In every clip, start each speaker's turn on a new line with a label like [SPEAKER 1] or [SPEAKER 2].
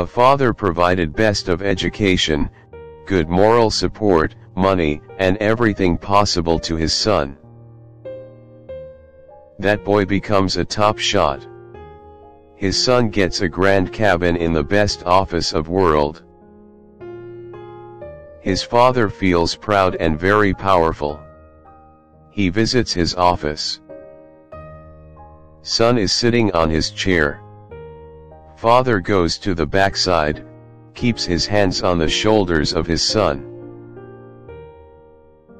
[SPEAKER 1] A father provided best of education, good moral support, money, and everything possible to his son. That boy becomes a top shot. His son gets a grand cabin in the best office of world. His father feels proud and very powerful. He visits his office. Son is sitting on his chair. Father goes to the backside, keeps his hands on the shoulders of his son.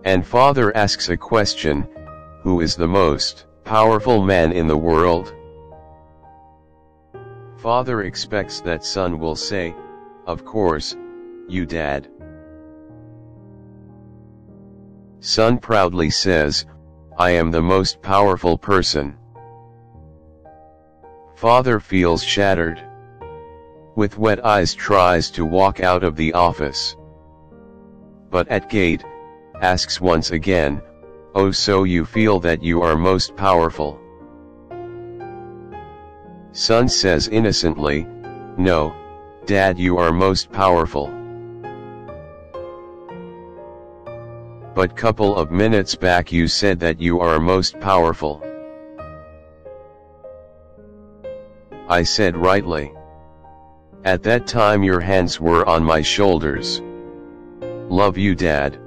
[SPEAKER 1] And father asks a question, who is the most powerful man in the world? Father expects that son will say, of course, you dad. Son proudly says, I am the most powerful person. Father feels shattered. With wet eyes tries to walk out of the office. But at gate, asks once again, Oh so you feel that you are most powerful. Son says innocently, No, Dad you are most powerful. But couple of minutes back you said that you are most powerful. I said rightly. At that time your hands were on my shoulders. Love you dad.